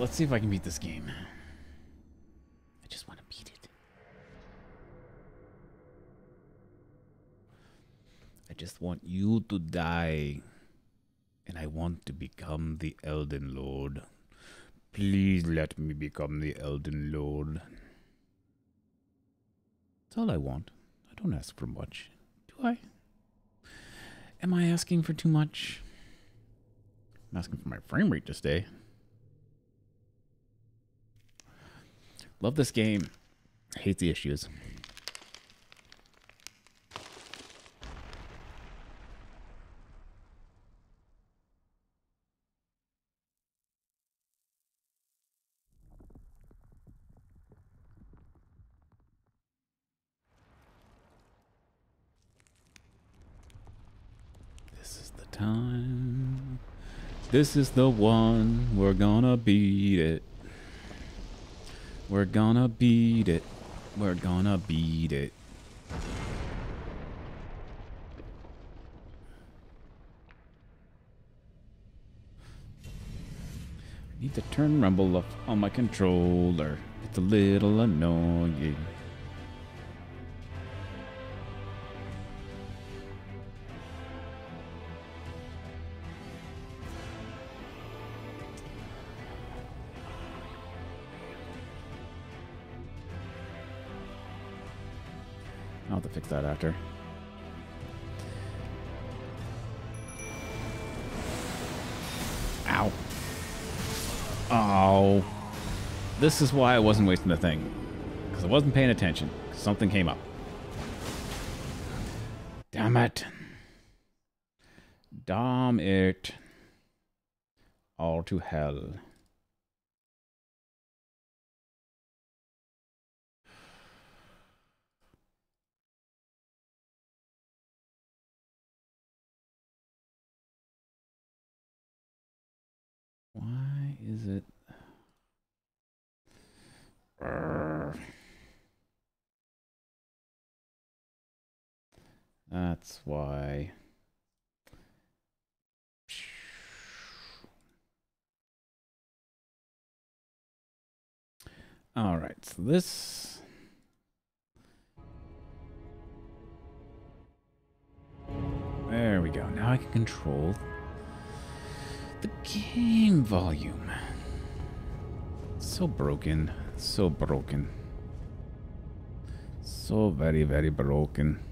let's see if I can beat this game. I just want to beat it. I just want you to die. And I want to become the Elden Lord. Please let me become the Elden Lord. That's all I want. I don't ask for much. Do I? Am I asking for too much? I'm asking for my frame rate to stay. Love this game. Hate the issues. This is the time. This is the one. We're gonna beat it. We're gonna beat it. We're gonna beat it. Need to turn rumble off on my controller. It's a little annoying. That after. Ow. Oh. This is why I wasn't wasting the thing. Because I wasn't paying attention. Something came up. Damn it. Damn it. All to hell. Why is it? Urgh. That's why. All right, so this. There we go. Now I can control the game volume. So broken. So broken. So very, very broken.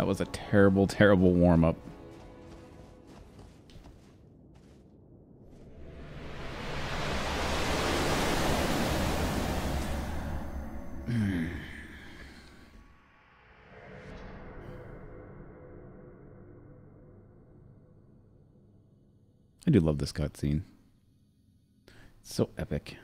That was a terrible, terrible warm up. I do love this cutscene. It's so epic.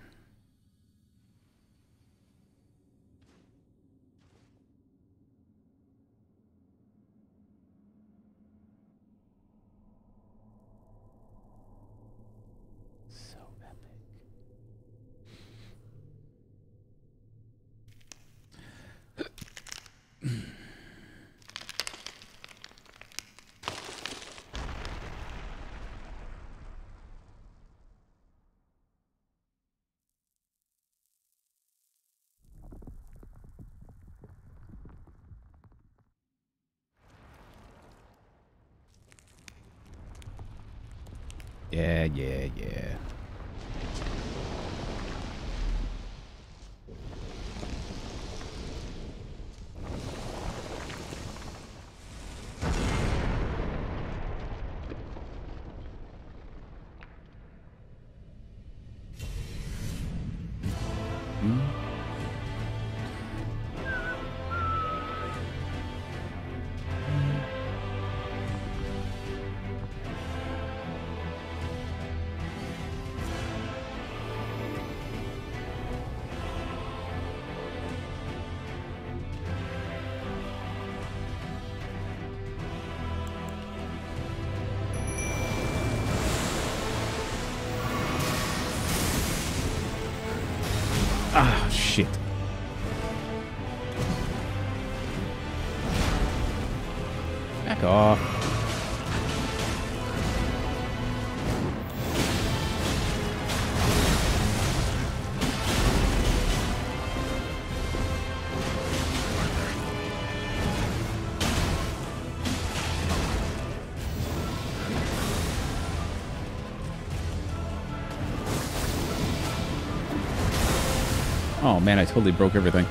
Man, I totally broke everything.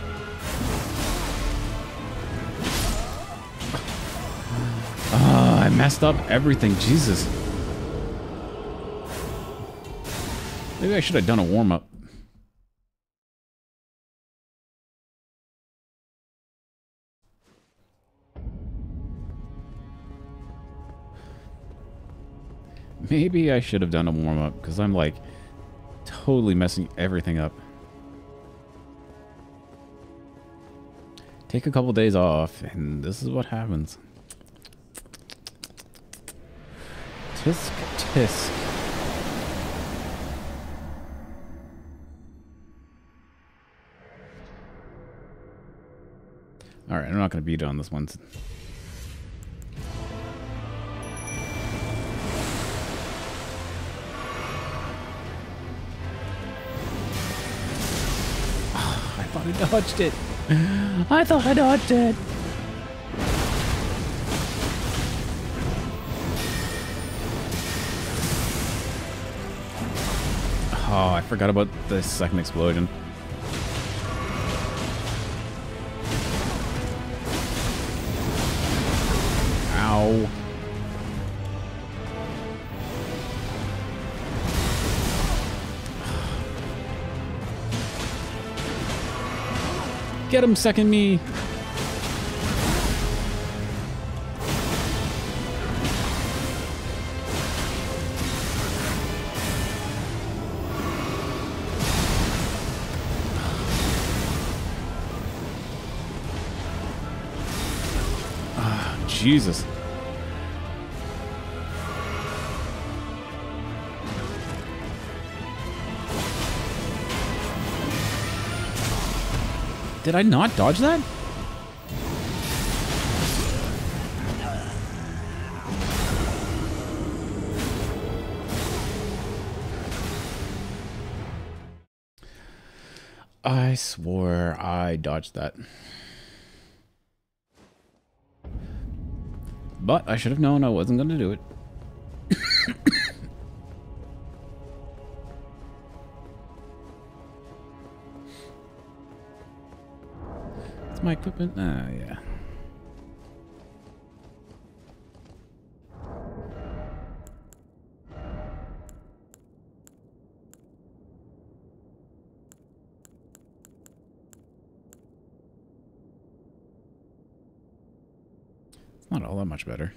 Ah, I messed up everything. Jesus. Maybe I should have done a warm-up. Maybe I should have done a warm-up, because I'm like totally messing everything up. Take a couple days off, and this is what happens. Tisk, tisk. Alright, I'm not going to beat on this one. dodged it. I thought I dodged it. Oh, I forgot about the second explosion. Get him, second me. Ah, Jesus. Did I not dodge that? I swore I dodged that. But I should have known I wasn't going to do it. Equipment. Ah, yeah. It's not all that much better.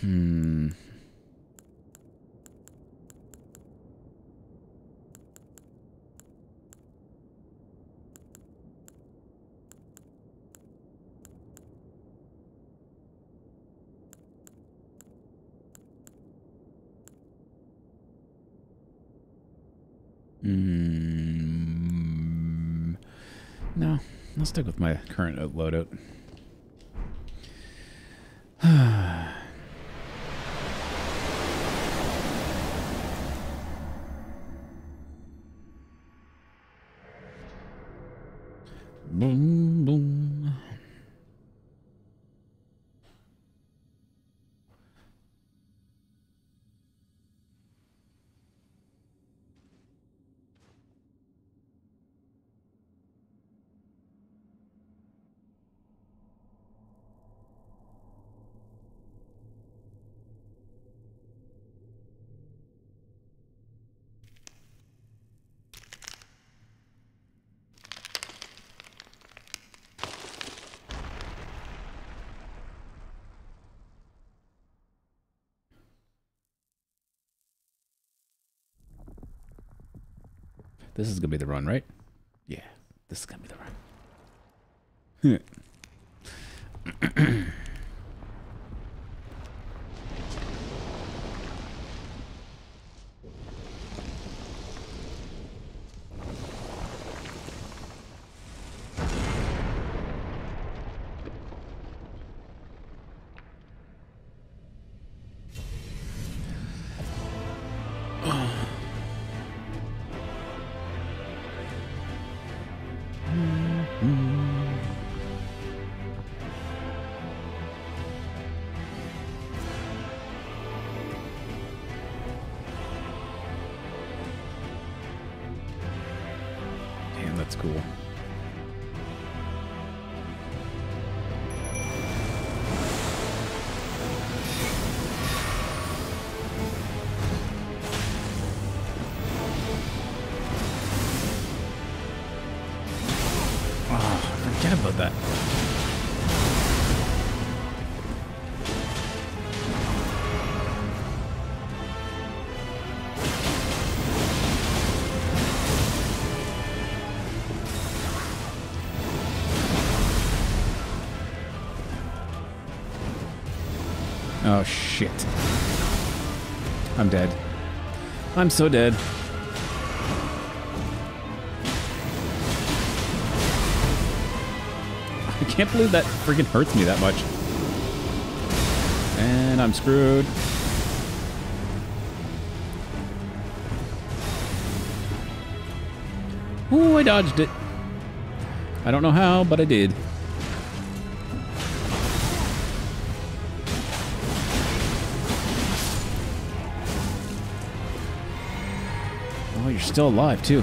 Hmm. Mm, no, I'll stick with my current loadout. This is gonna be the run, right? Yeah, this is gonna be the run. I'm so dead. I can't believe that freaking hurts me that much. And I'm screwed. Ooh, I dodged it. I don't know how, but I did. Still alive, too.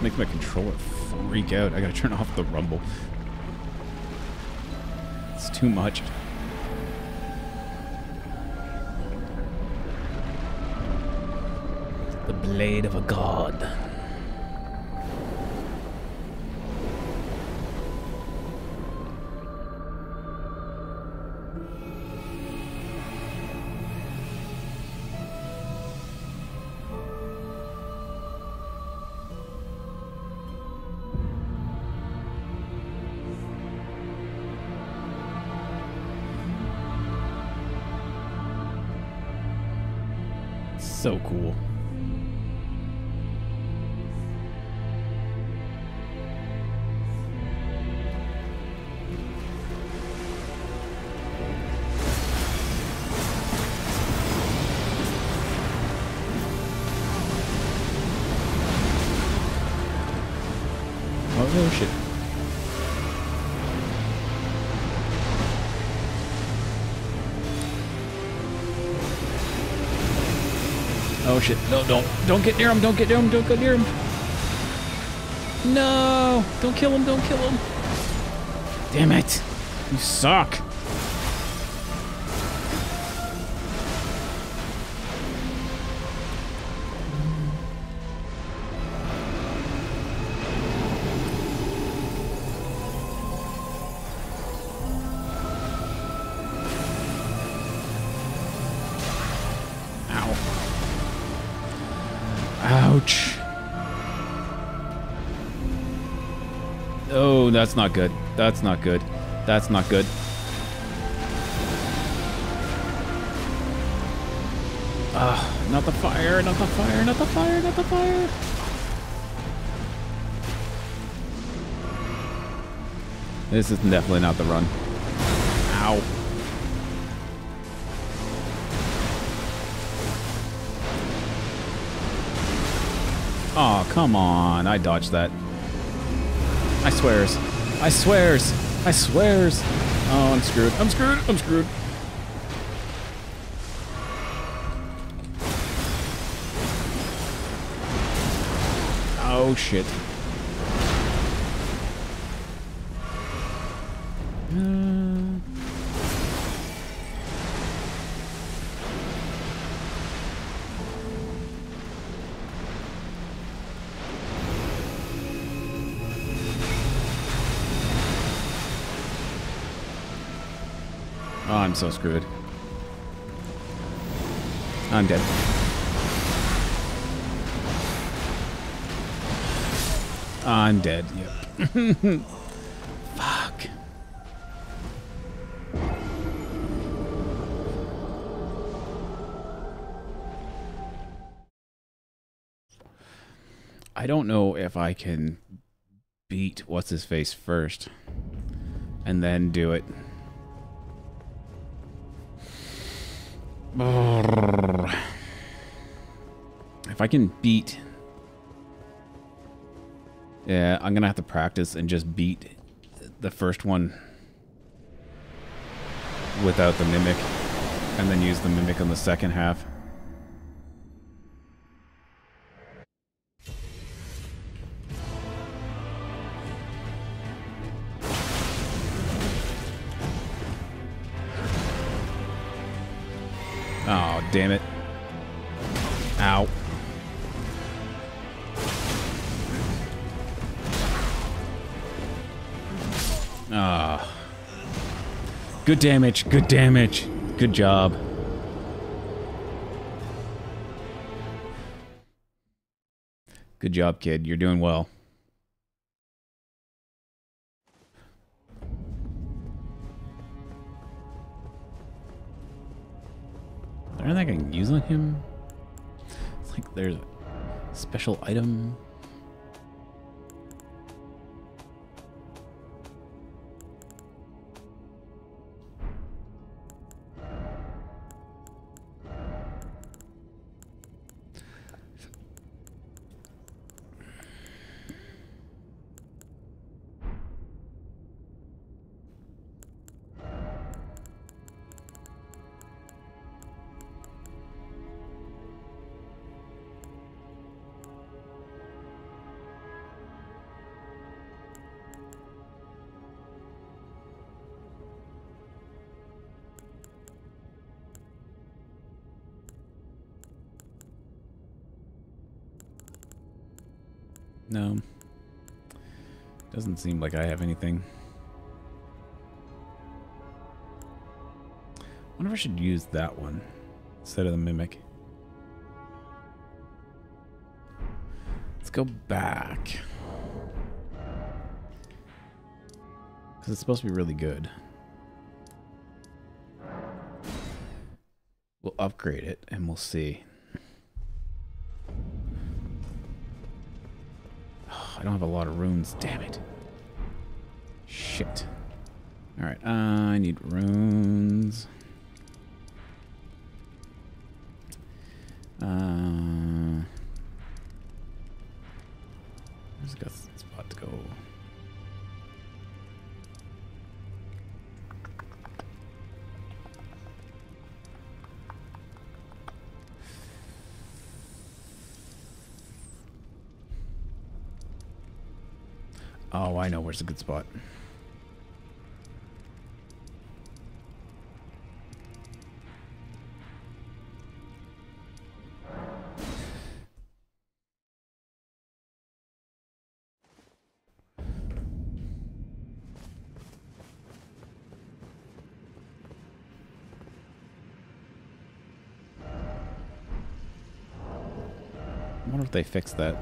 Makes my controller freak out. I gotta turn off the rumble. It's too much. The blade of a god. Don't. Get near him. Don't get near him. Don't get near him. No. Don't kill him. Don't kill him. Damn it. You suck. That's not good. That's not good. That's not good. Ah, not the fire, not the fire, not the fire, not the fire. This is definitely not the run. Ow. Oh, come on. I dodged that. I swears. I swears. I swears. Oh, I'm screwed. I'm screwed. I'm screwed. Oh, shit. So screwed. I'm dead. I'm dead, yep. Fuck. I don't know if I can beat what's his face first and then do it. If I can beat yeah, I'm gonna have to practice and just beat the first one without the mimic, and then use the mimic on the second half. Good damage, good damage. Good job. Good job, kid. You're doing well. Is there anything I can use on him? It's like there's a special item. Doesn't seem like I have anything. wonder if I should use that one instead of the mimic. Let's go back. Because it's supposed to be really good. We'll upgrade it and we'll see. I don't have a lot of runes. Damn it. Shit. Alright, uh, I need runes. Uh, where's a good spot to go? Oh, I know where's a good spot. Wonder if they fixed that.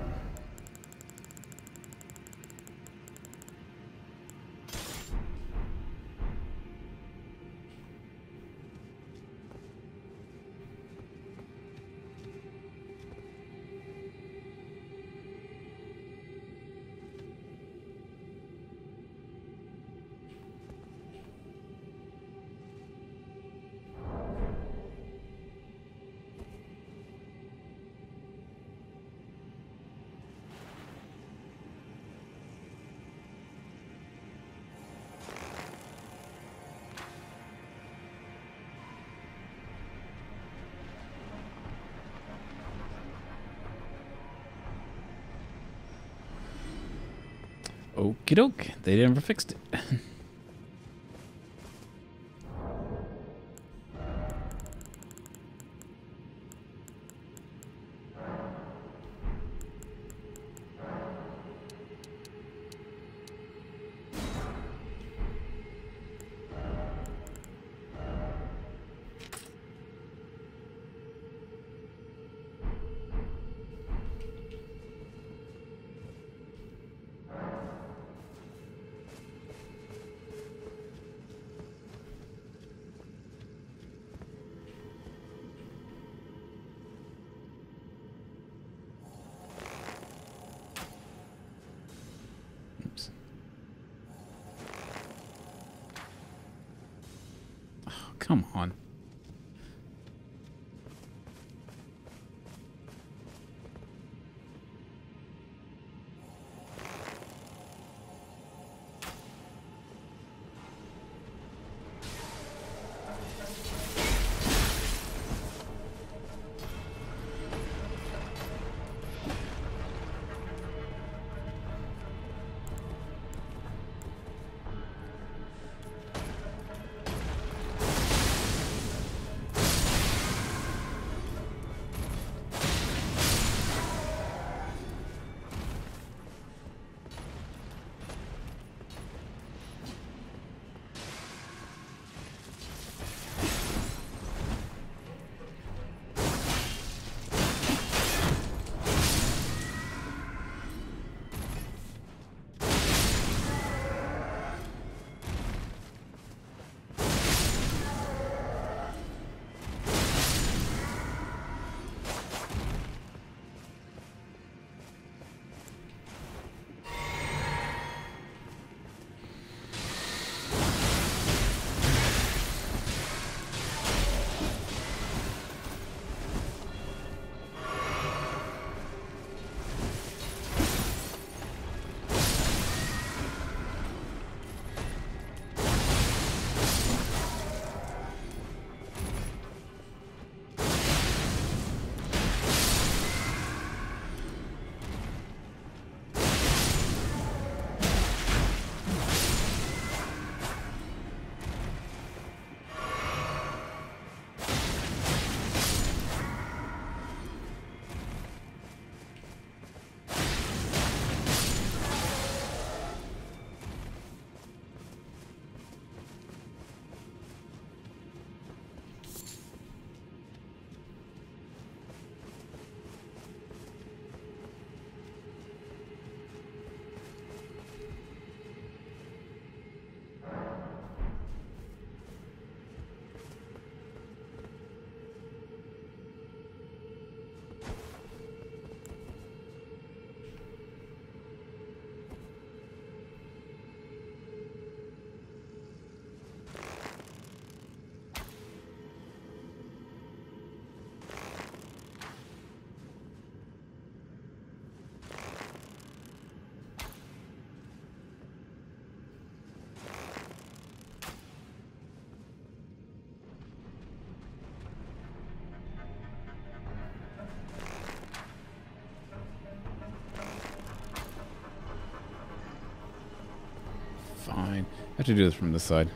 Okie doke. They never fixed it. Fine. I have to do this from this side.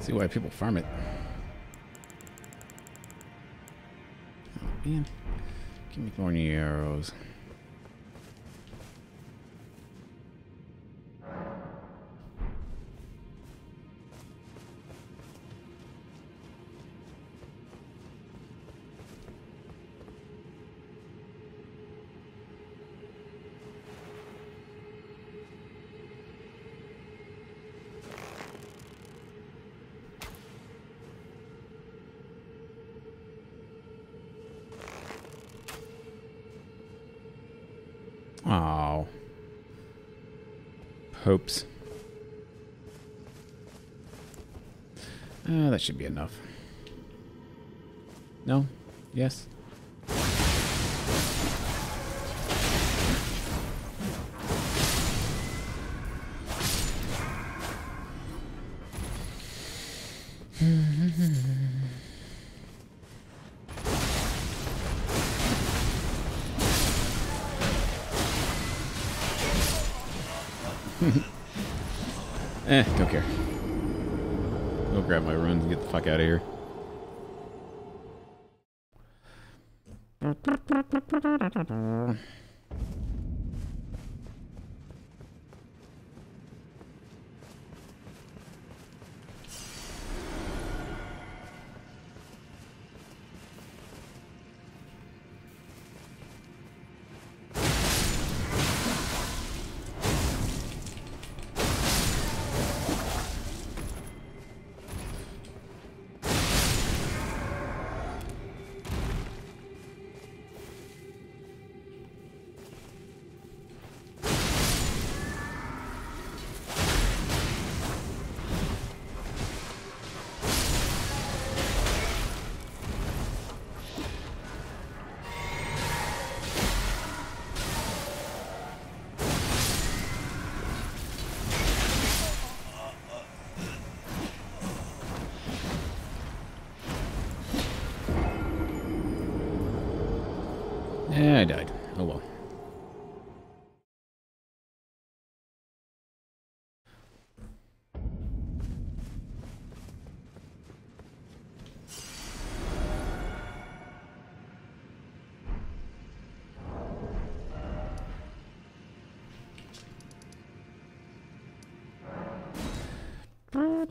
See why people farm it. Oh, man. Give me more arrows. Hopes. Uh, that should be enough. No? Yes?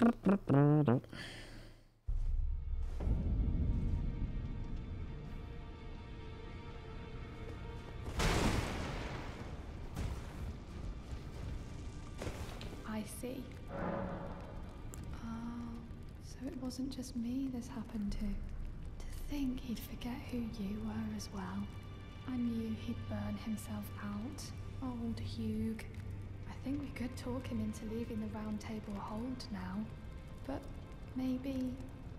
I see. Oh, so it wasn't just me this happened to. To think he'd forget who you were as well. I knew he'd burn himself out. Old Hewg. Think we could talk him into leaving the round table hold now. But maybe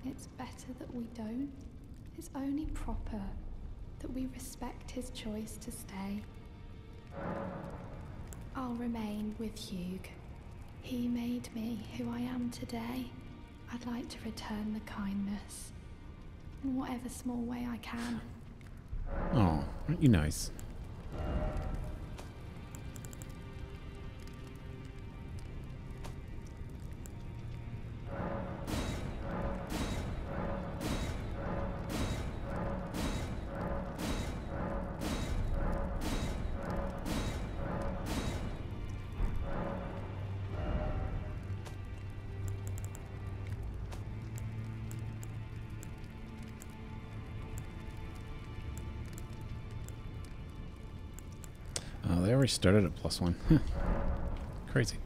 it's better that we don't. It's only proper that we respect his choice to stay. I'll remain with Hewg. He made me who I am today. I'd like to return the kindness in whatever small way I can. Oh, aren't you nice? Started at plus one. Crazy.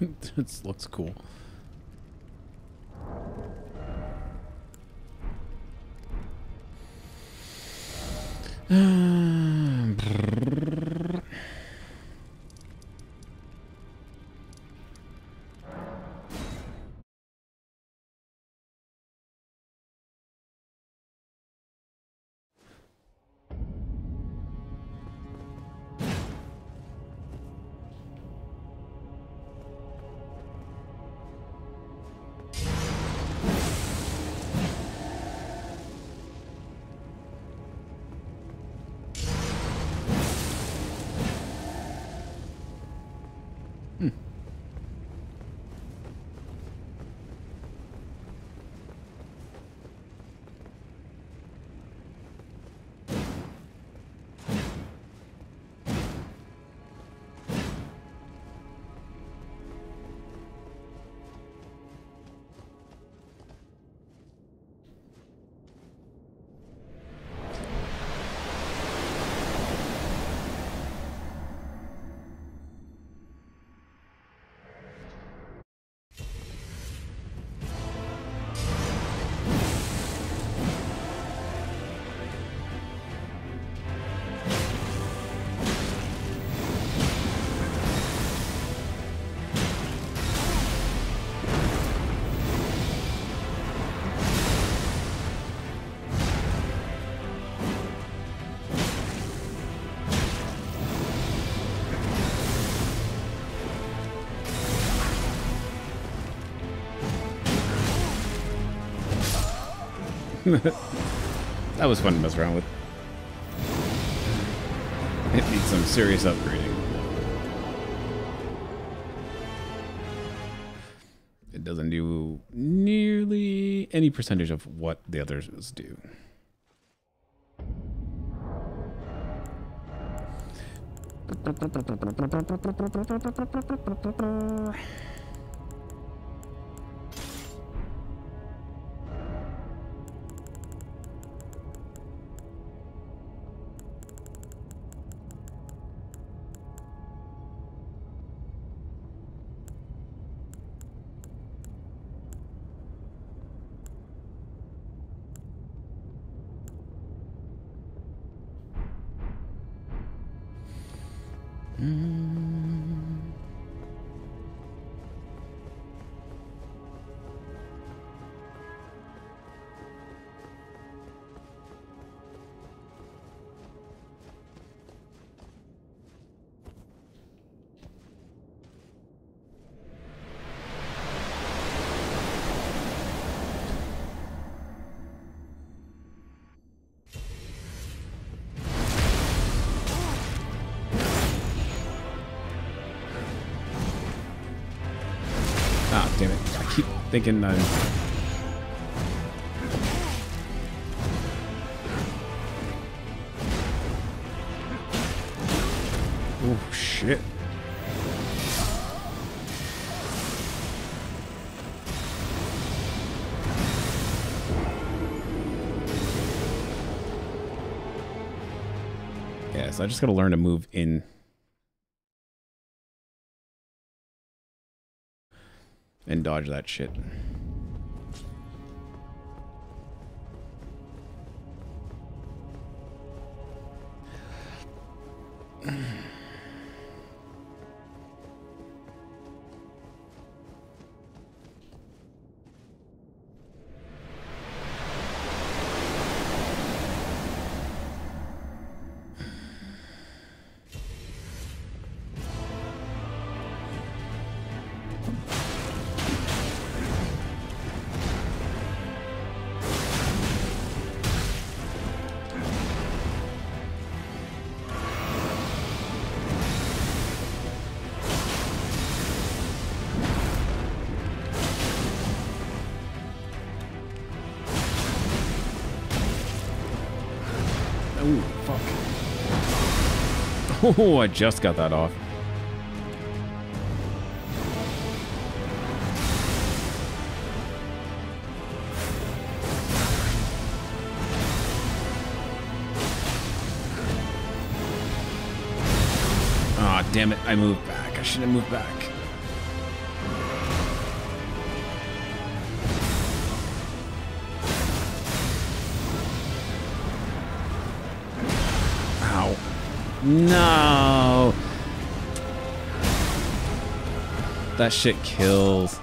this looks cool. that was fun to mess around with. It needs some serious upgrading. It doesn't do nearly any percentage of what the others do. Ah, thinking I'm... Oh, shit. Yeah, so I just gotta learn to move in... dodge that shit. Oh, I just got that off. Ah, damn it. I moved back. I should have moved back. No. That shit kills.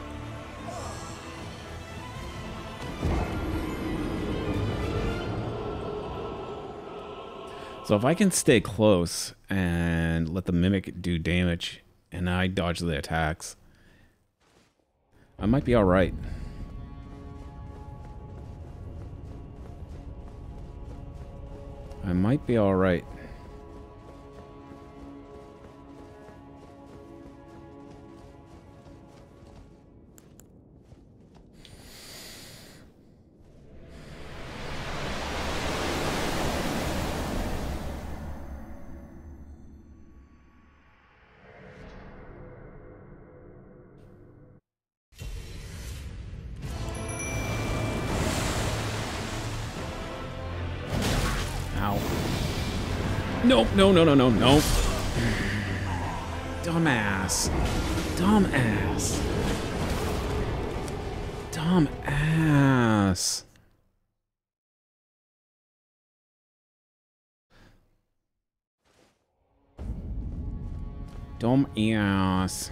So if I can stay close and let the mimic do damage and I dodge the attacks, I might be alright. I might be alright. Nope, no, no, no, no, no. Dumbass. Dumbass. Dumbass. Dumbass.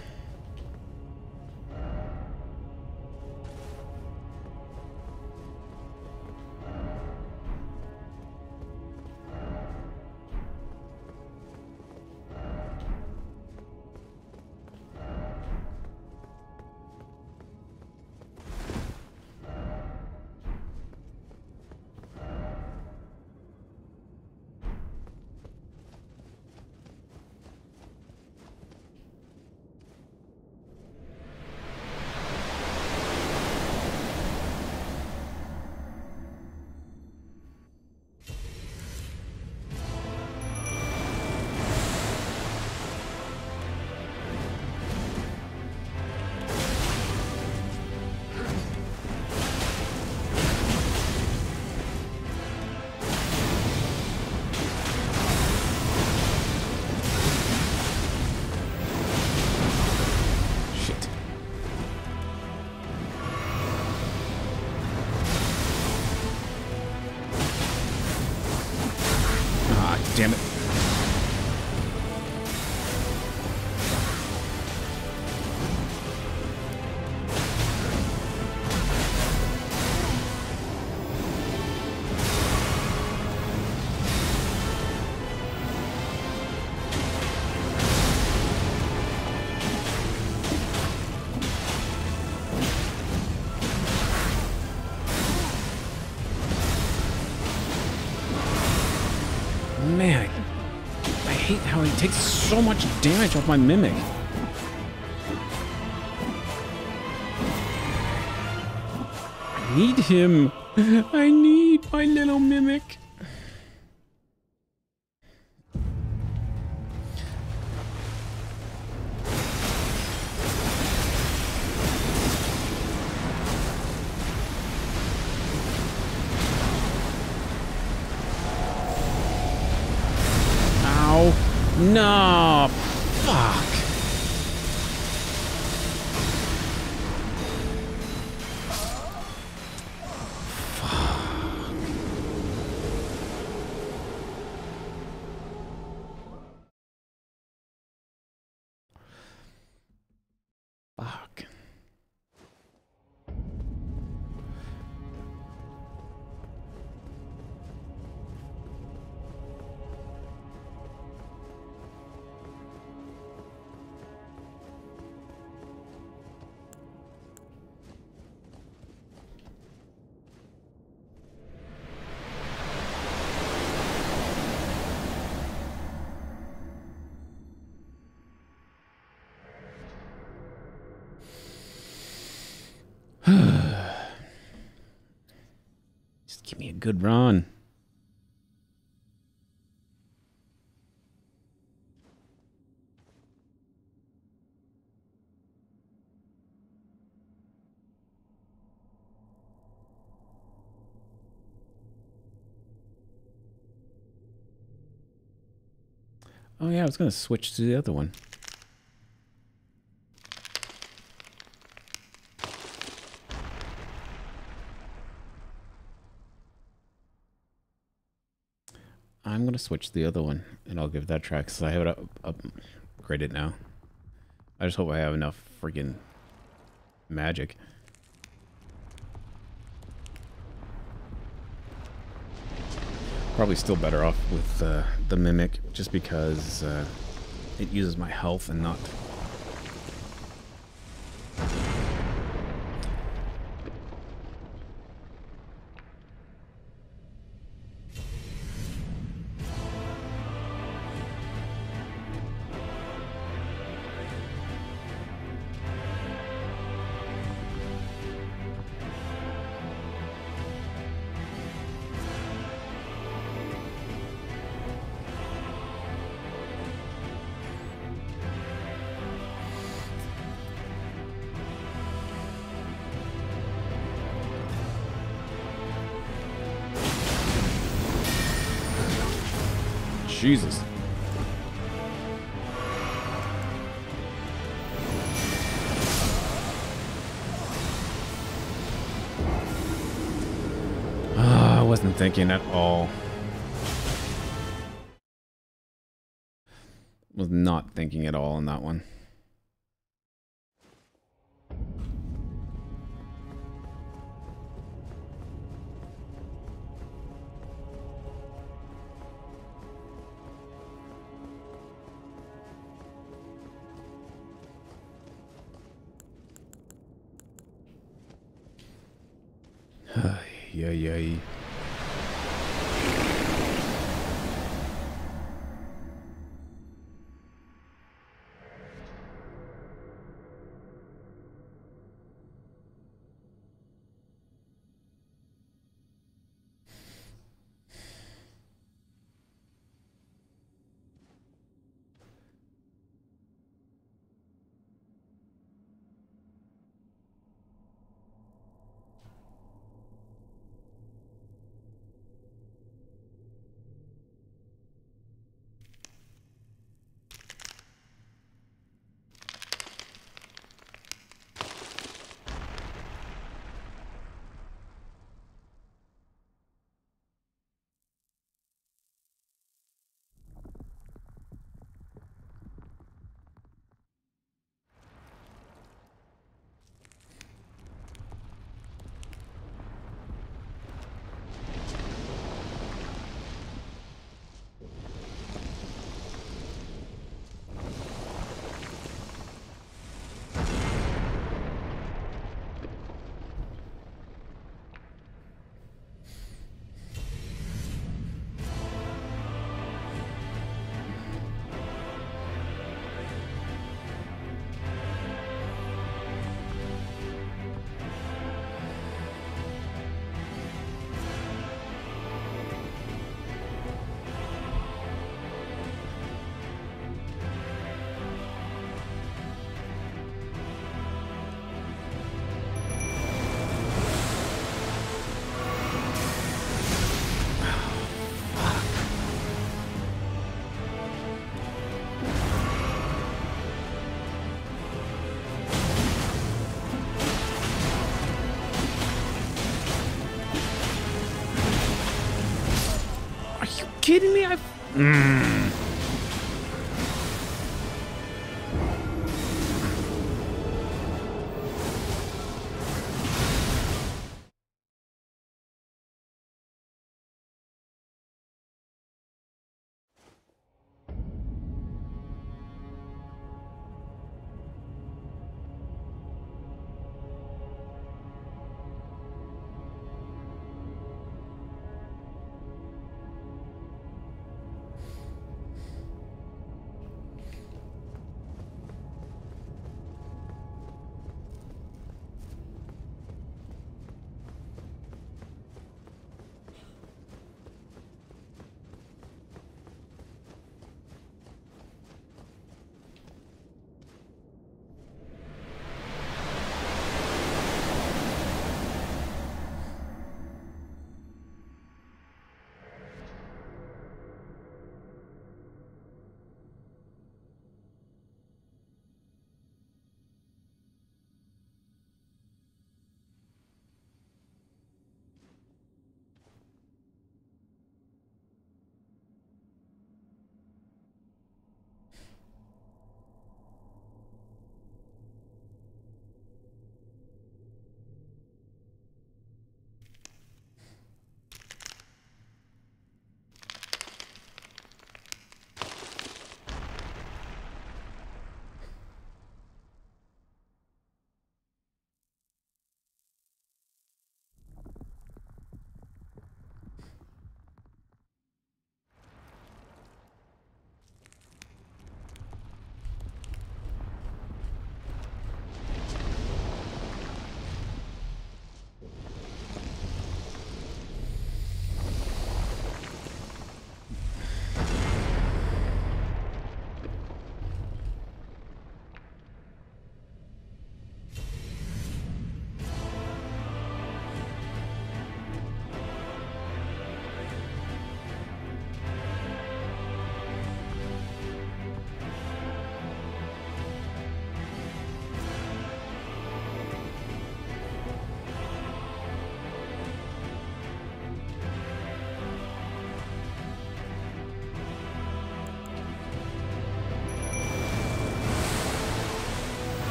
Takes so much damage off my mimic. I need him. I need my little mimic. Just give me a good run. Oh yeah, I was gonna switch to the other one. Gonna switch the other one, and I'll give that track because I have it up upgraded now. I just hope I have enough freaking magic. Probably still better off with uh, the mimic, just because uh, it uses my health and not. Kidding me? I. Mm.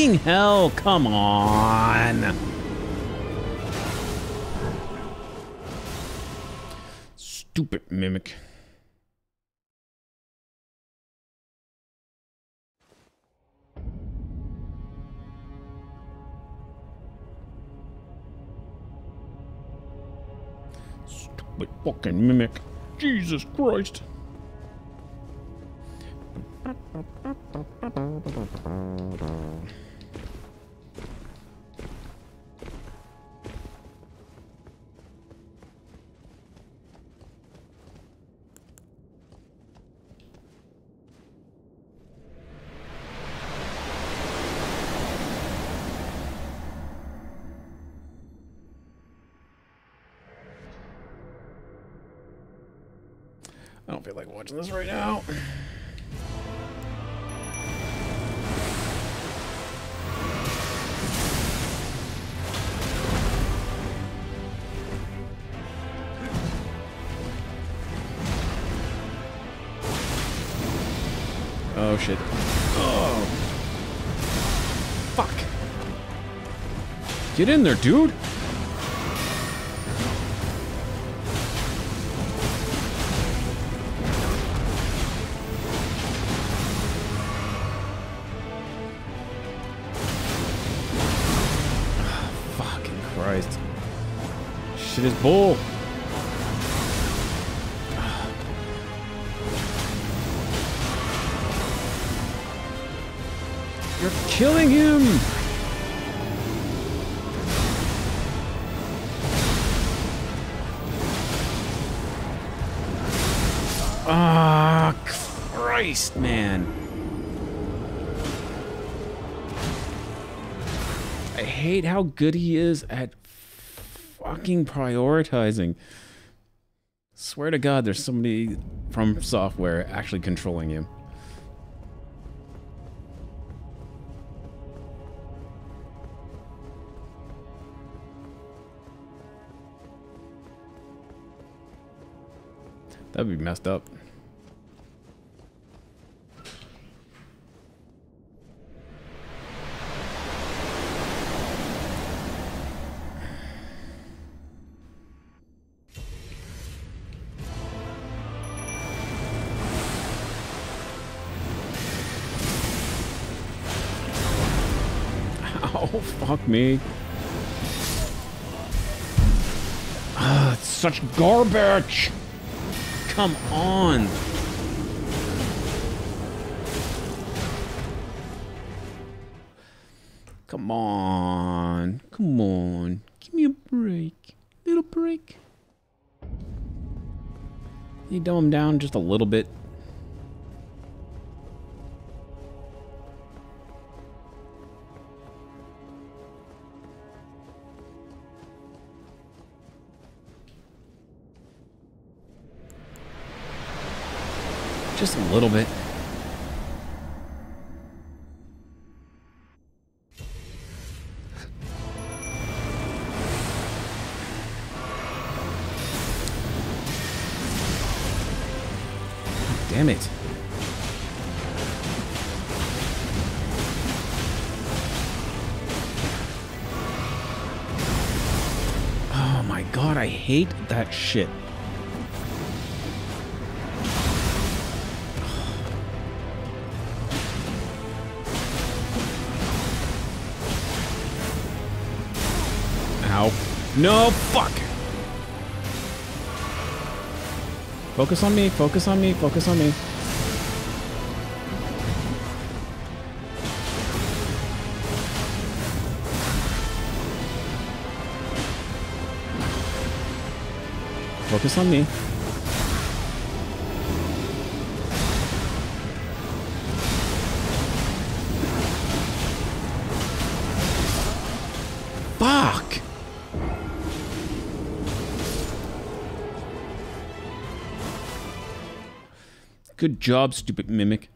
Fucking hell, come on. Stupid mimic. Stupid fucking mimic. Jesus Christ. Watching this right now. Oh shit. Oh. Fuck. Get in there, dude. Ah, Christ, man. I hate how good he is at fucking prioritizing. Swear to God, there's somebody FromSoftware actually controlling you. That'd be messed up. Me. Ah, it's such garbage! Come on! Come on. Come on. Give me a break. Little break. You dumb down just a little bit. Just a little bit. Damn it. Oh my god, I hate that shit. No, fuck! Focus on me, focus on me, focus on me. Focus on me. Good job, stupid mimic.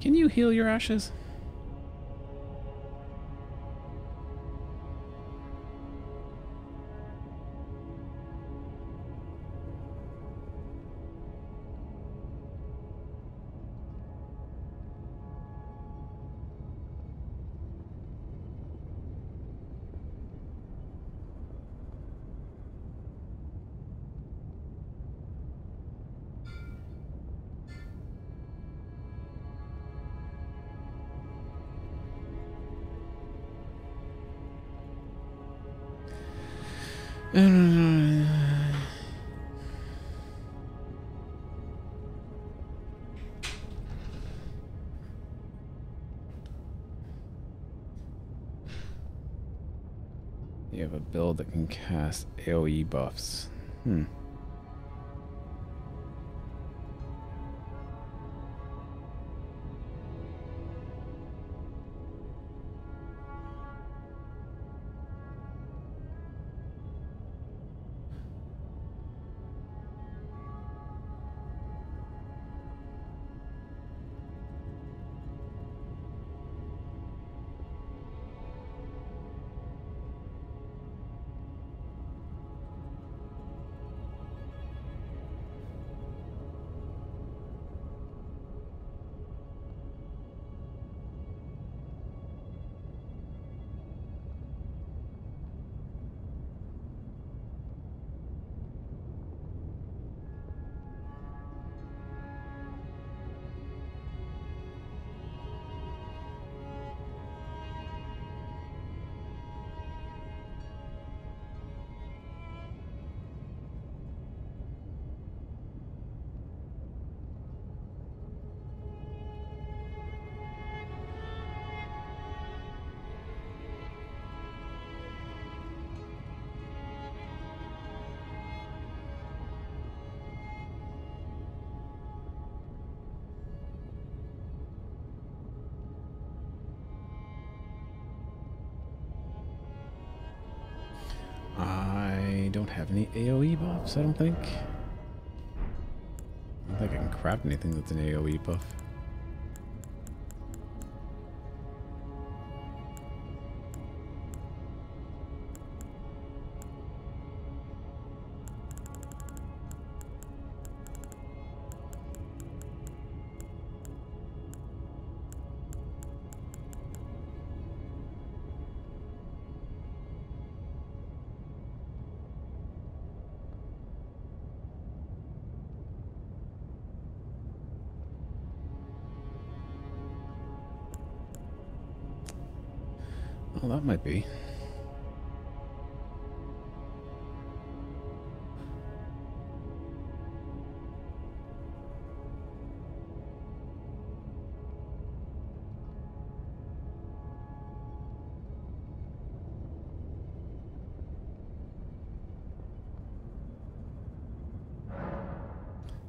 Can you heal your ashes? You have a build that can cast AoE buffs. Hmm. Any AoE buffs, I don't think. I don't think I can craft anything that's an AoE buff. That might be.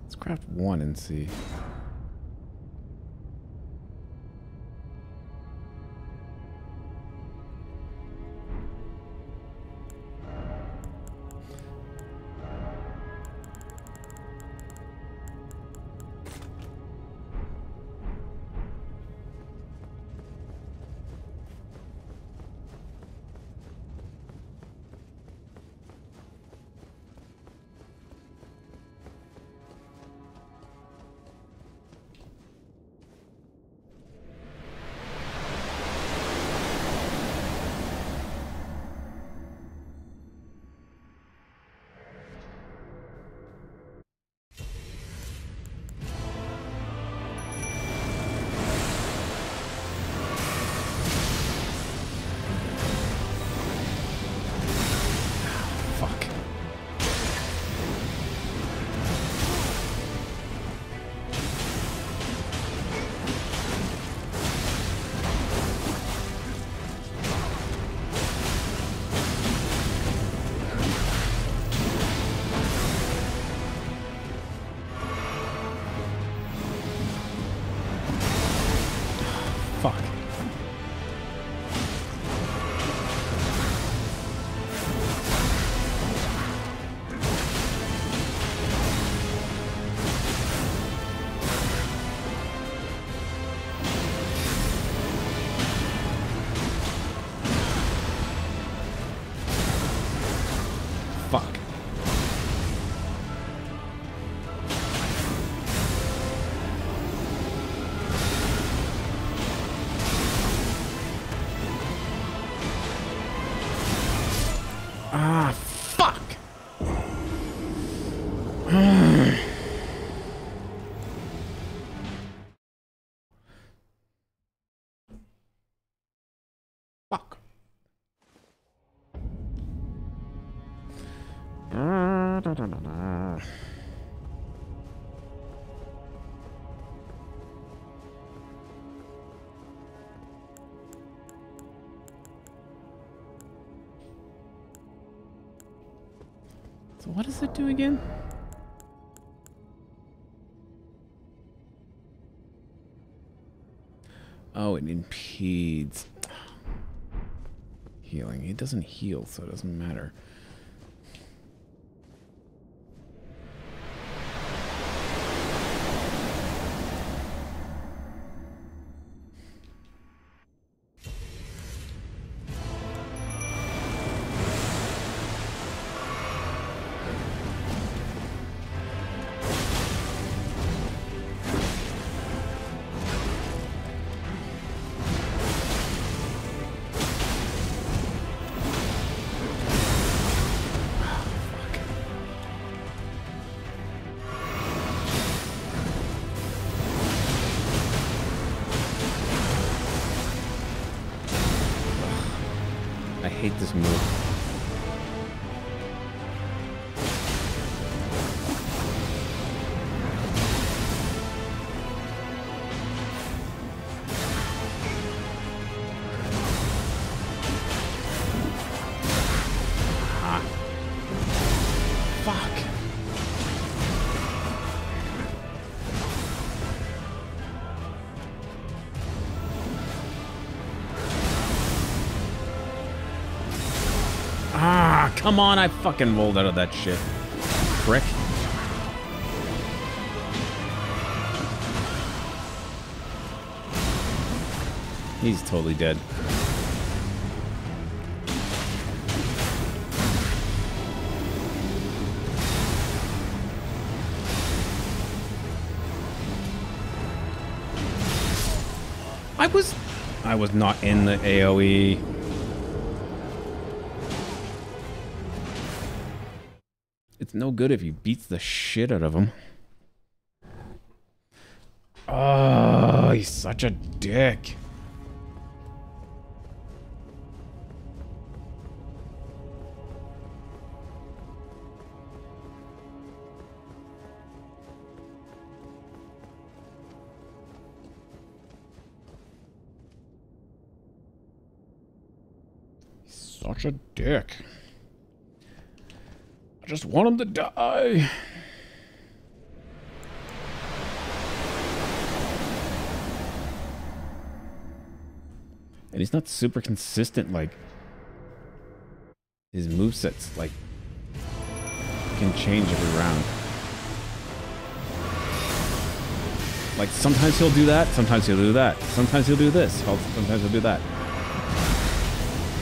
Let's craft one and see. Da, da, da. So what does it do again? Oh, it impedes healing. It doesn't heal, so it doesn't matter. Hate this come on, I fucking rolled out of that shit. Prick. He's totally dead. I was... I was not in the AoE. No good if he beats the shit out of him. Oh, he's such a dick. Such a dick. I just want him to die. And he's not super consistent, like... His movesets, like... Can change every round. Like, sometimes he'll do that, sometimes he'll do that. Sometimes he'll do this, sometimes he'll do that.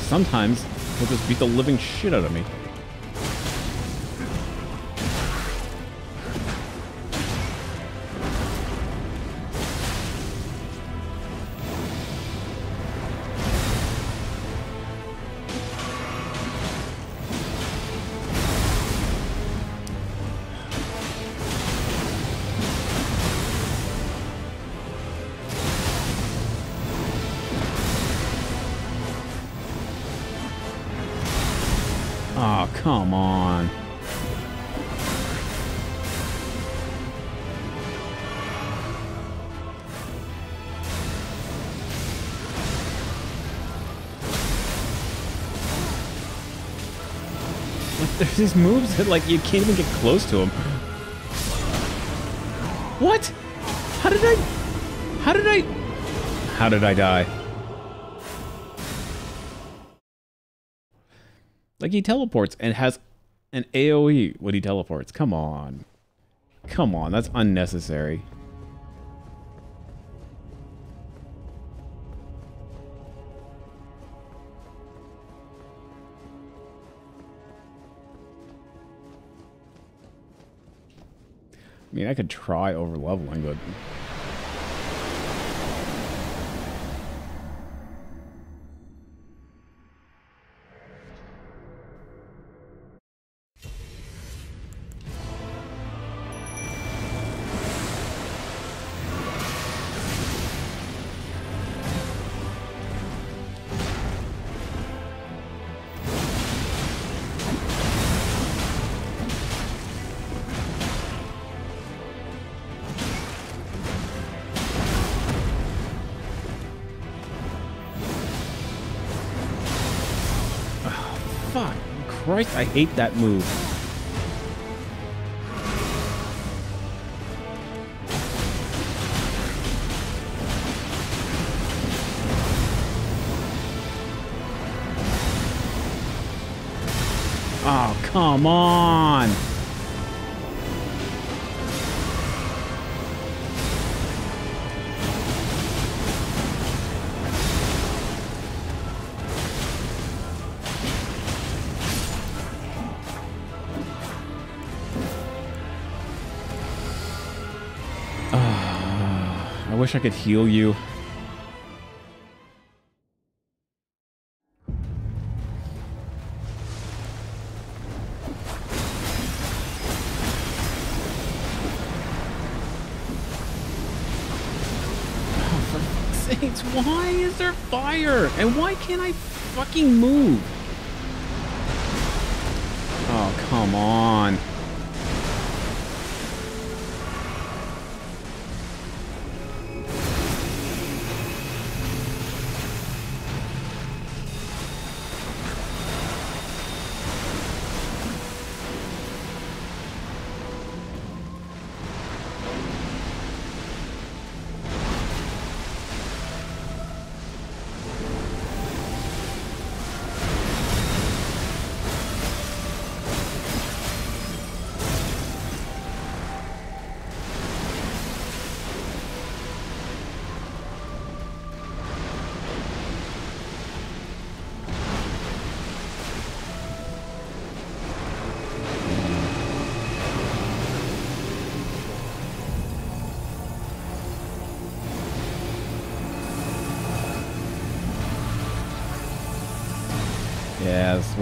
Sometimes he'll just beat the living shit out of me. These moves that, like, you can't even get close to him. What? How did I... How did I... How did I die? Like he teleports and has an AoE when he teleports. Come on. Come on, that's unnecessary. I mean, I could try over leveling, but I hate that move. Oh, come on. Wish I could heal you. Why is there fire? And why can't I fucking move?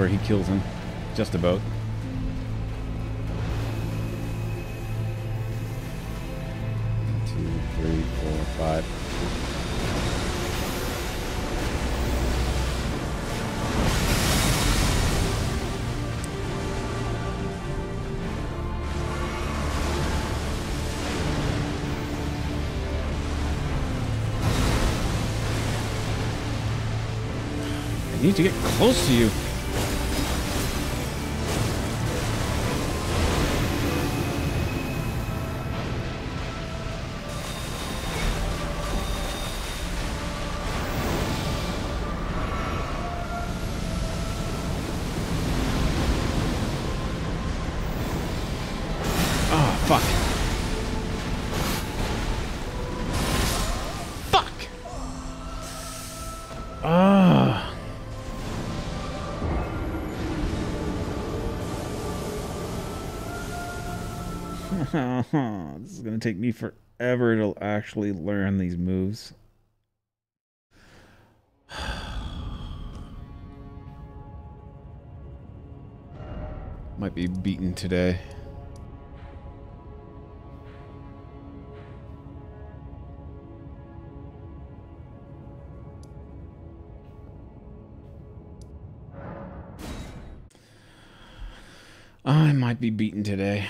Where he kills him. Just about. One, two, three, four, five. I need to get close to you. This is going to take me forever to actually learn these moves. Might be beaten today. I might be beaten today.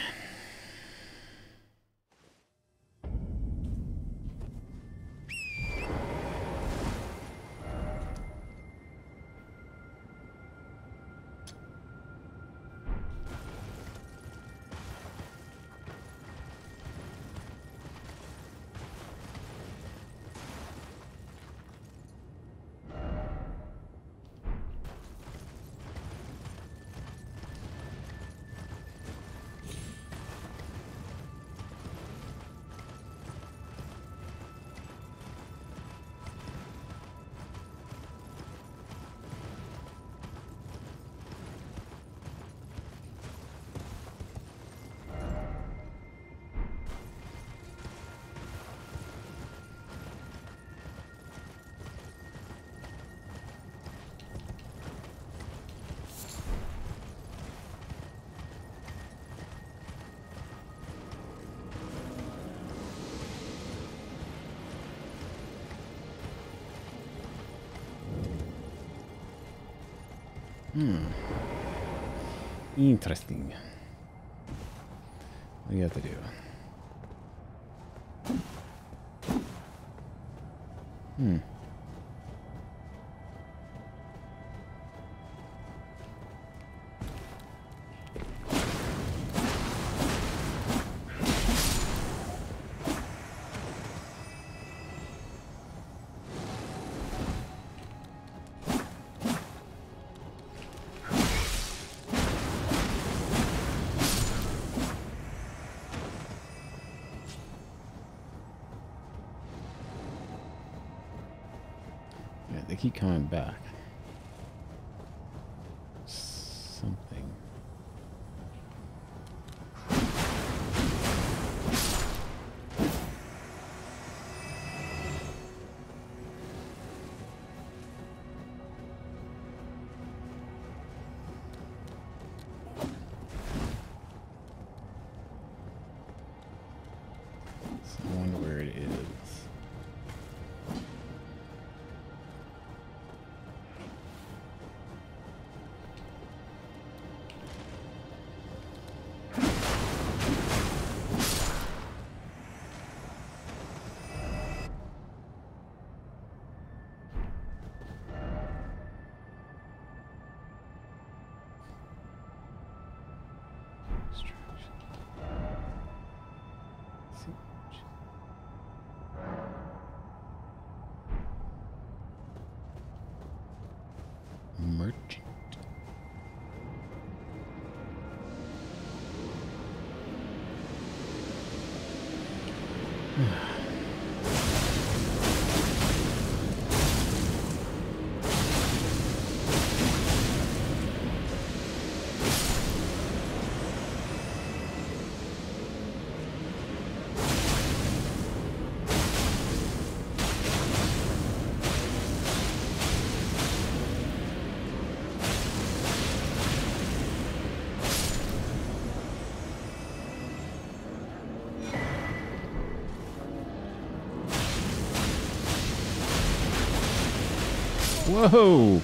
Interesting. What do you have to do? Keep coming back. Whoa!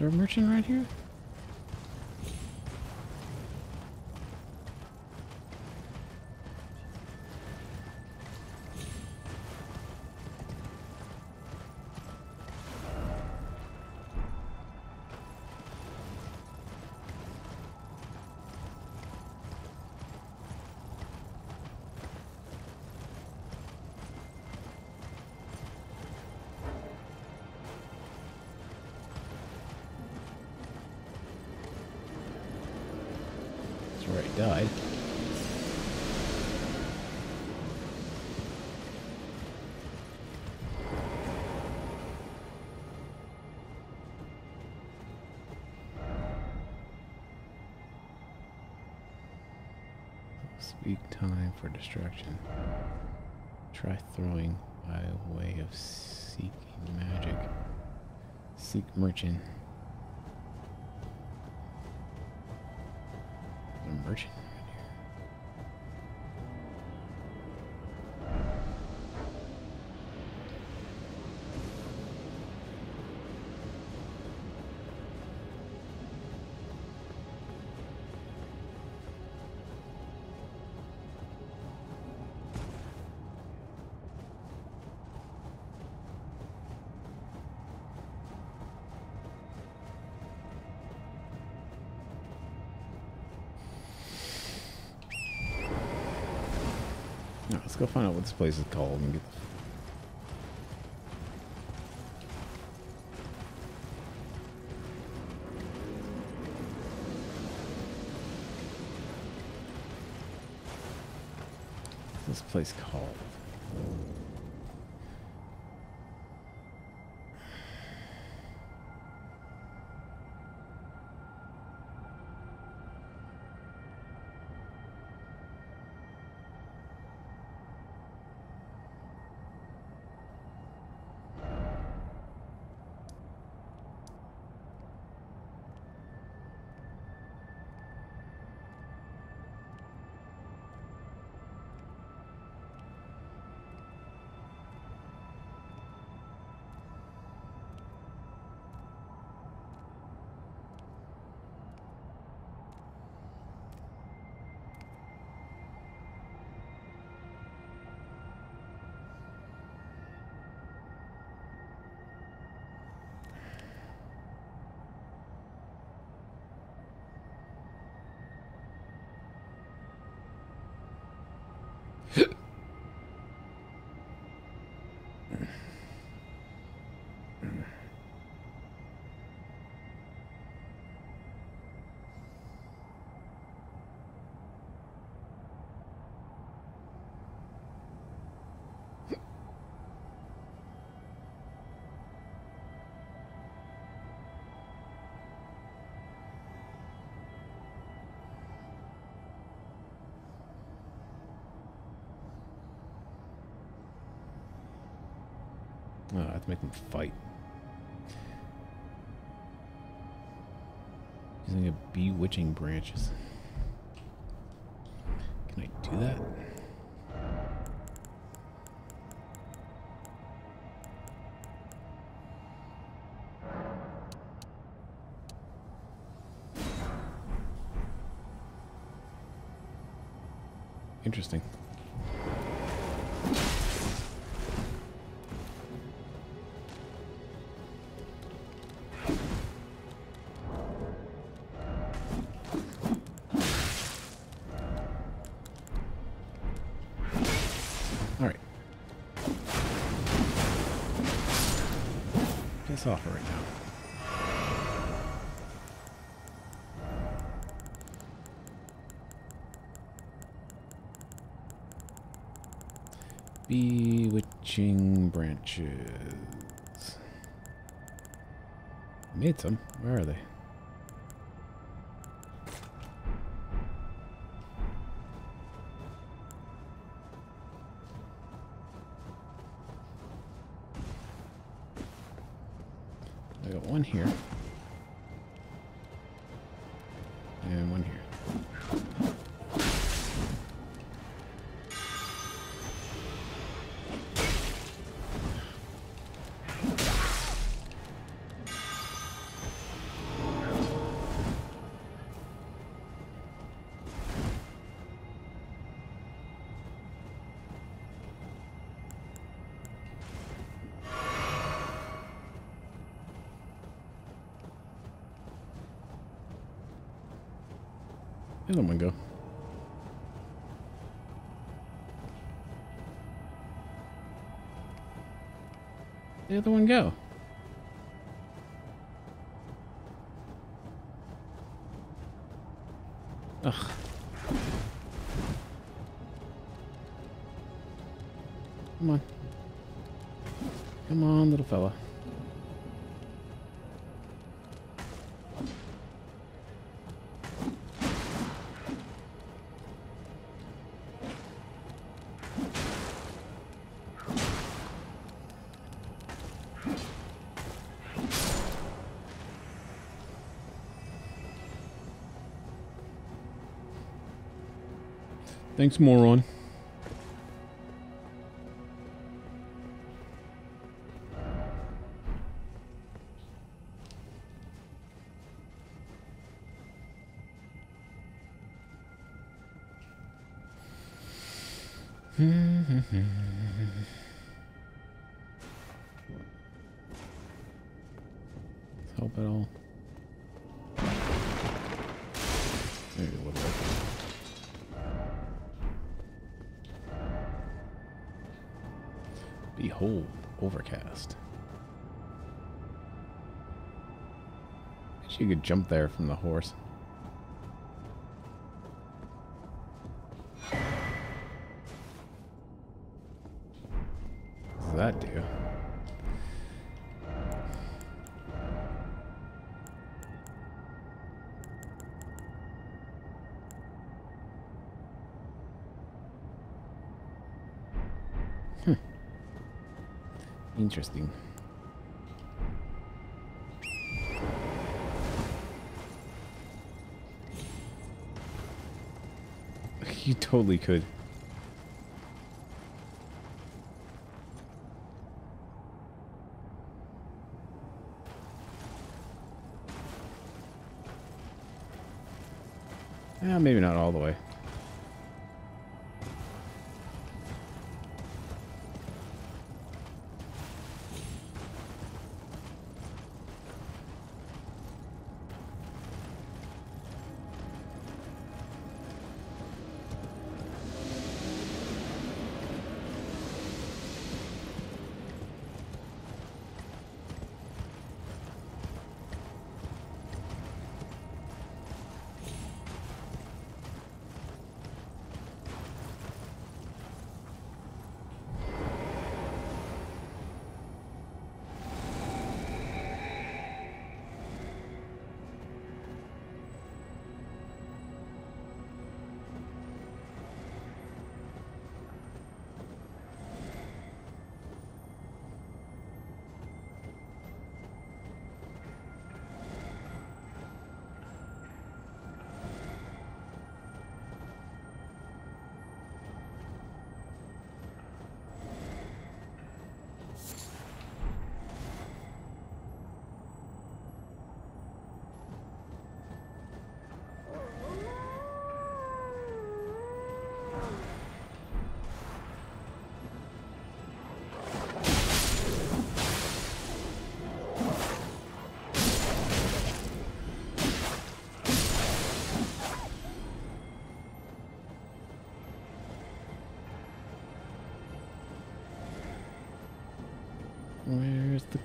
There a merchant right here? For destruction. Try throwing by way of seeking magic. Seek merchant. Go find out what this place is called and get this place called? Make them fight. Using a bewitching branches. Can I do that? Interesting. Bewitching branches. Made some. Where are they? I got one here. The other one go. The other one go. Thanks, moron. You could jump there from the horse. What does that do? Hmm. Interesting. You totally could.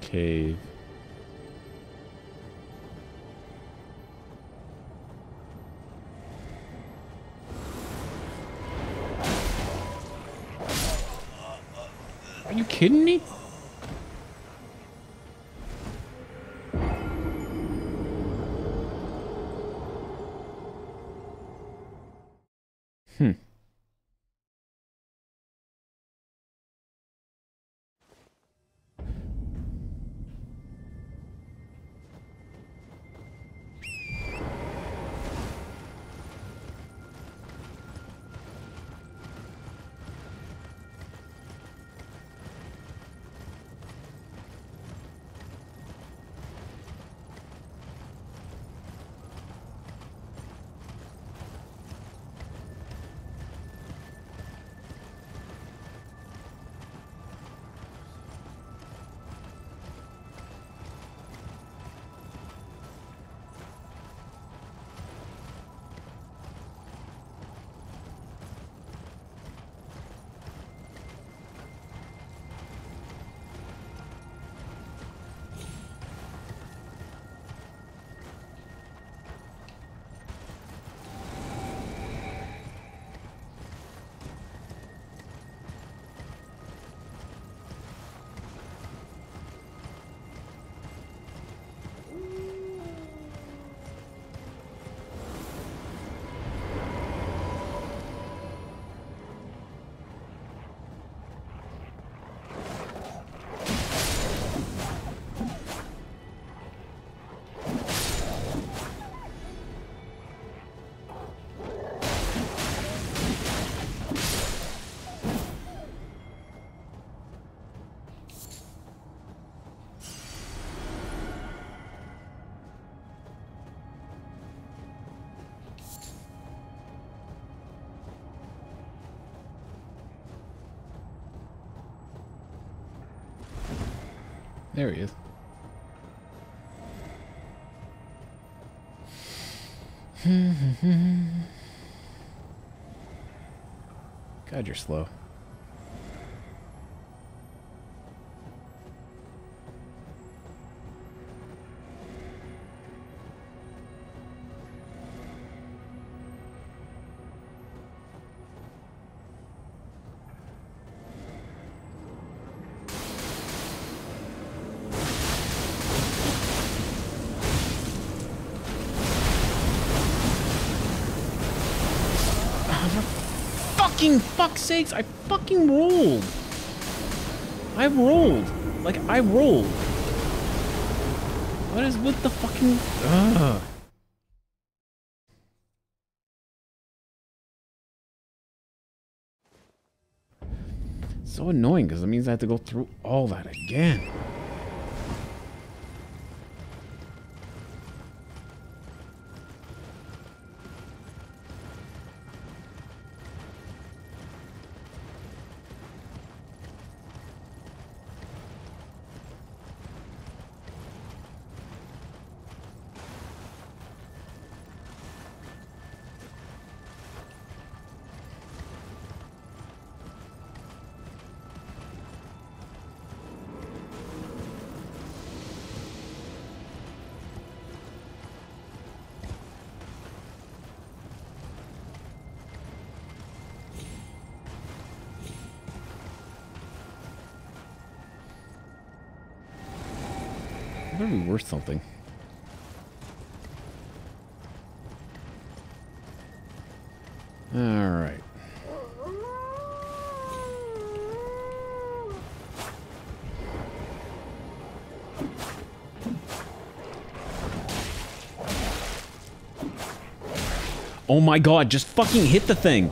Cave? Are you kidding me? There he is. God, you're slow. Sakes, I fucking rolled. I rolled. Like, I rolled. What is with the fucking... Ugh. So annoying, because it means I have to go through all that again. Worth something. All right. Oh my god, just fucking hit the thing.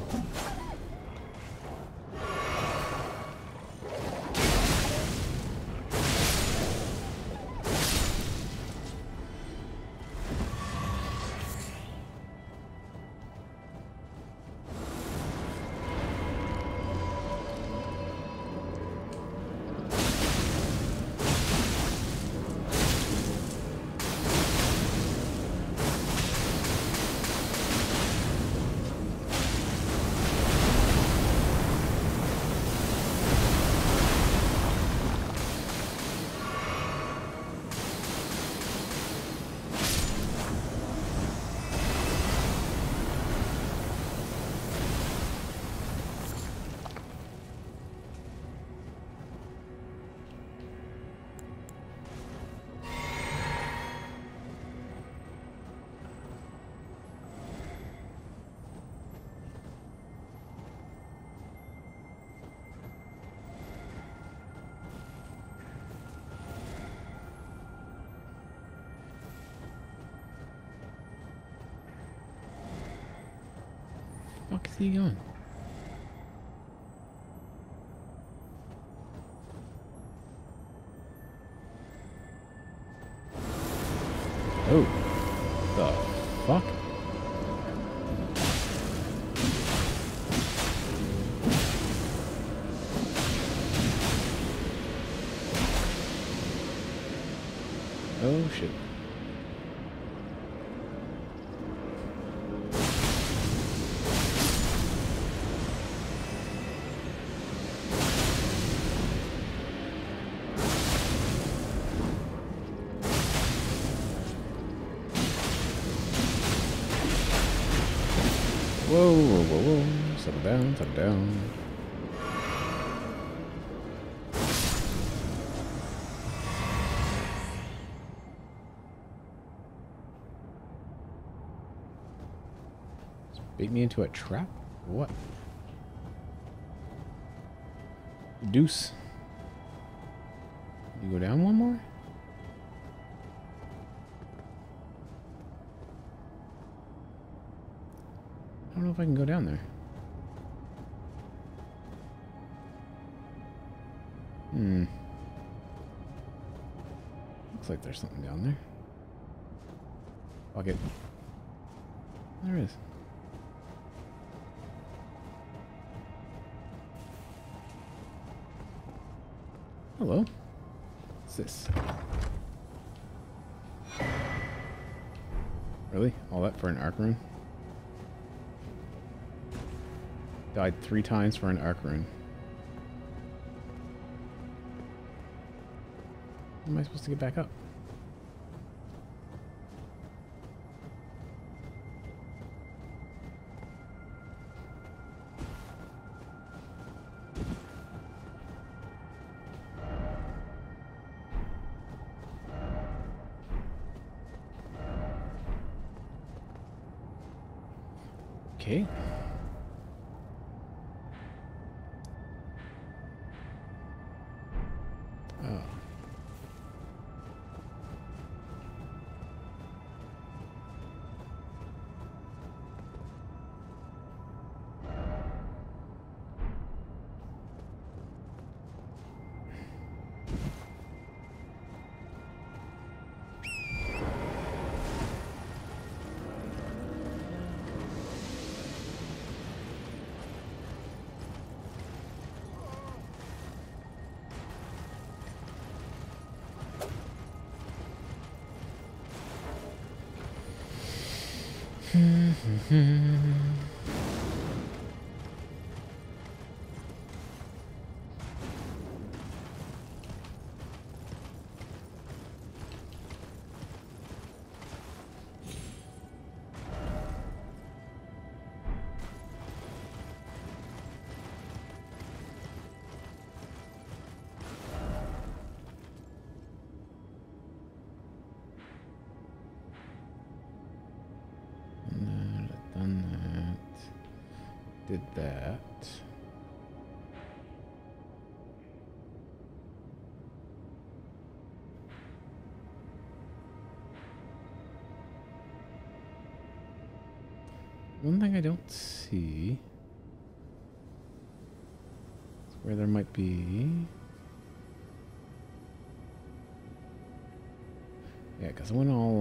Fuck is he going? Whoa, whoa, whoa. Settle down, settle down. Bait me into a trap? What? Deuce. Down there. Hmm. Looks like there's something down there. Fuck. There is. Hello. What's this? Really? All that for an arc rune? Died three times for an arc rune. How am I supposed to get back up? That, Did that. One thing I don't see is where there might be. Yeah, because I went all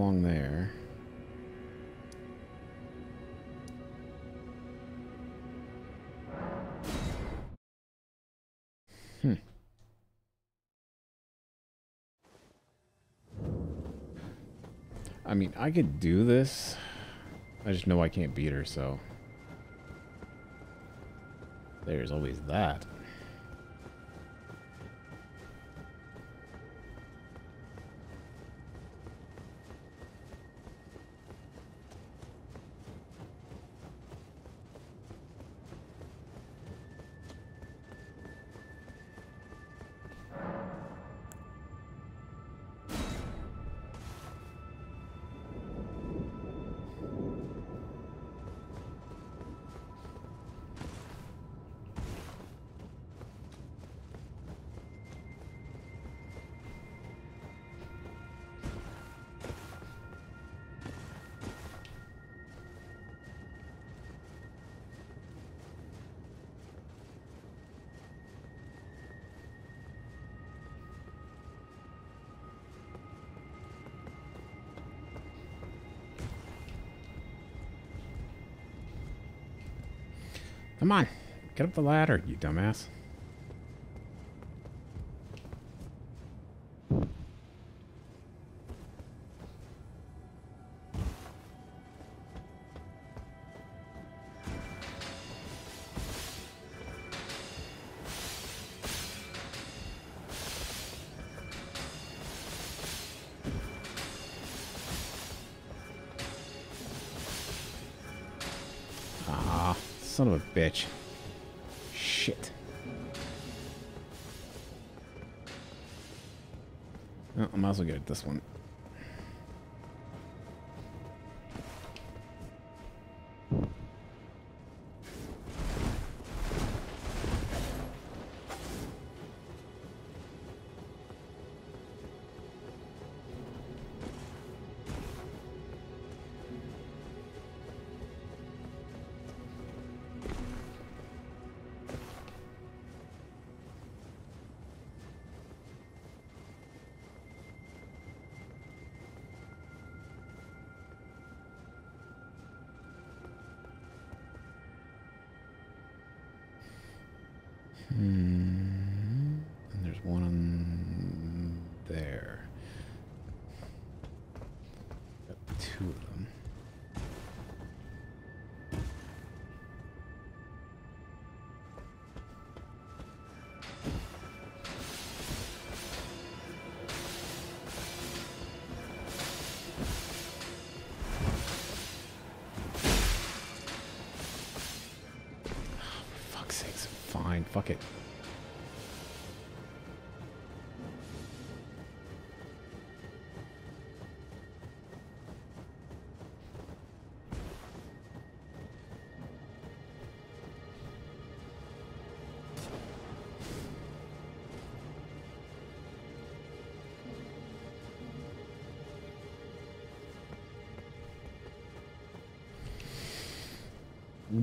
I mean, I could do this. I just know I can't beat her, so. There's always that. Get up the ladder, you dumbass. As well get this one. Two of sakes. Fine. Fuck it.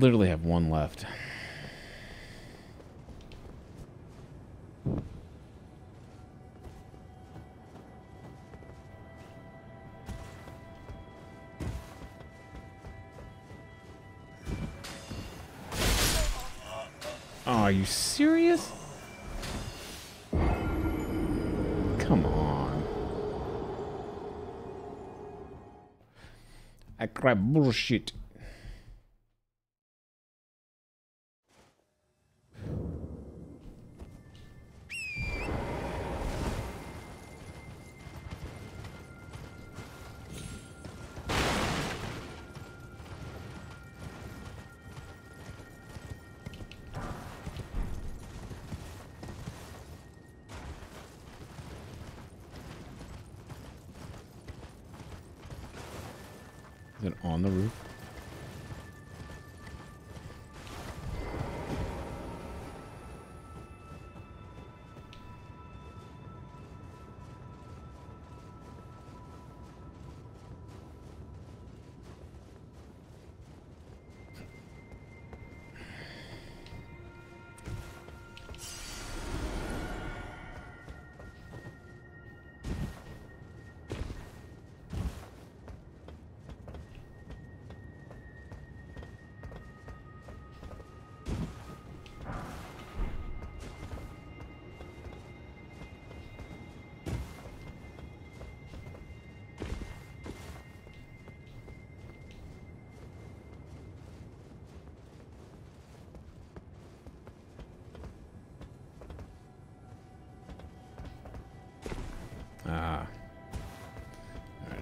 Literally have one left. Oh, are you serious? Come on. I crap bullshit.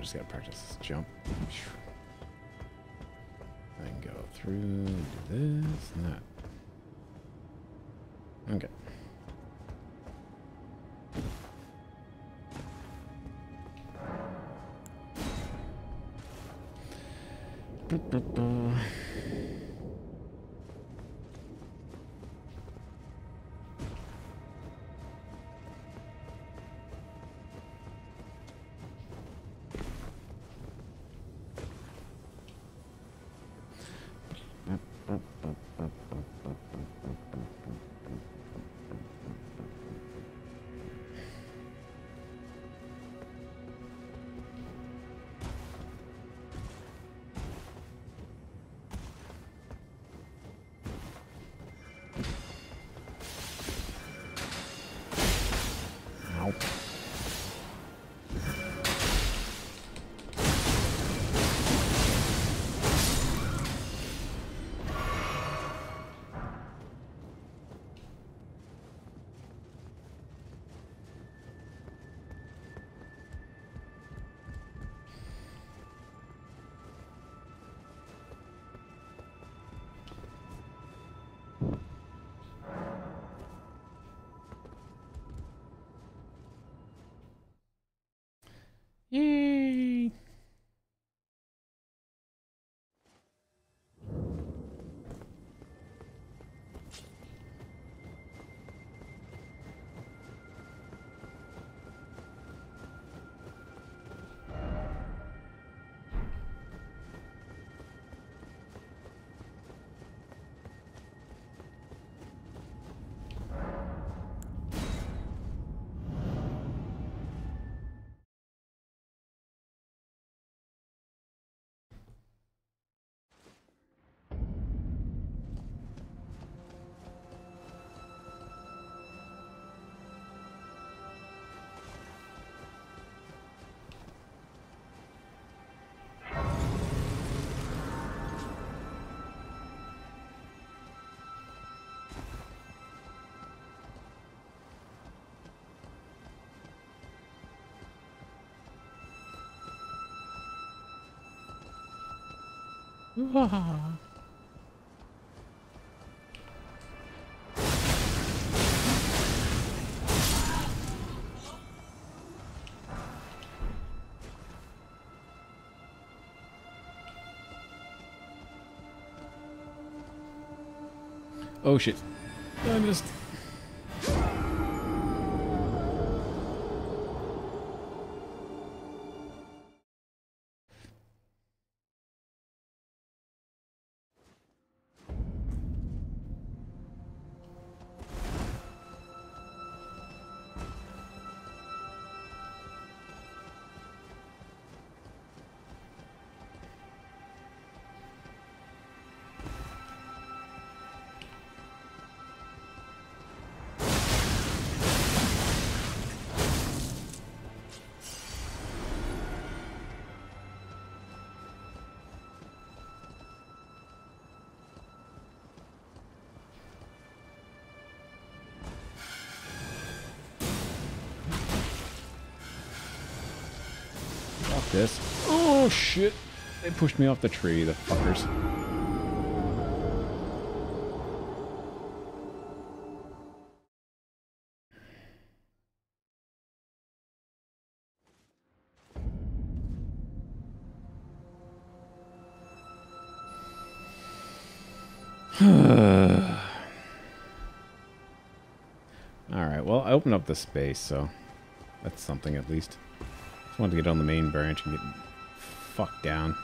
Just gotta practice this jump. Then go through, do this and that. Oh shit. I missed. This. Oh shit. They pushed me off the tree, the fuckers. Alright, well, I opened up the space, so that's something at least. Just wanted to get on the main branch and get fucked down.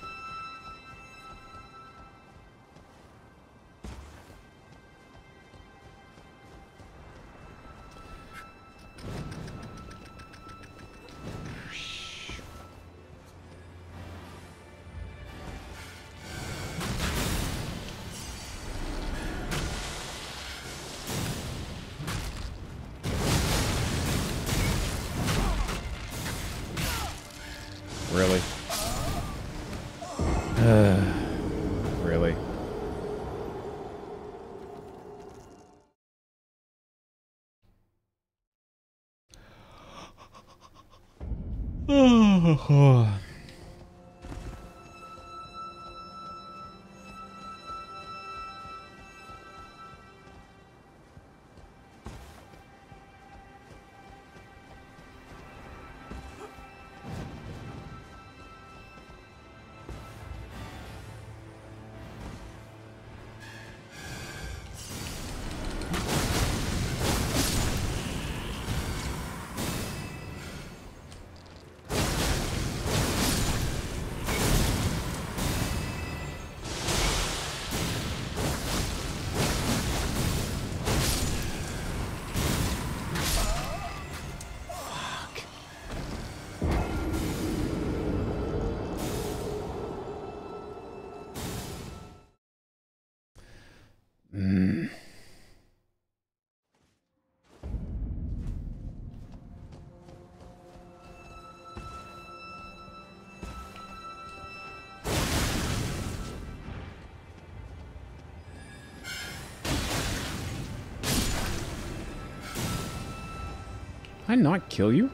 I not kill you?